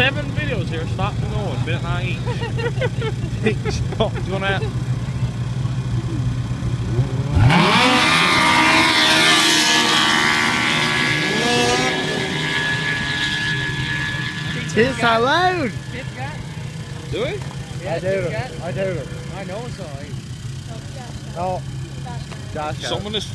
seven videos here, stop and going, minute nine each. Stop, going out. It's so loud. Do we? I do it. I do it. I know it's all right. Oh, Josh. Someone is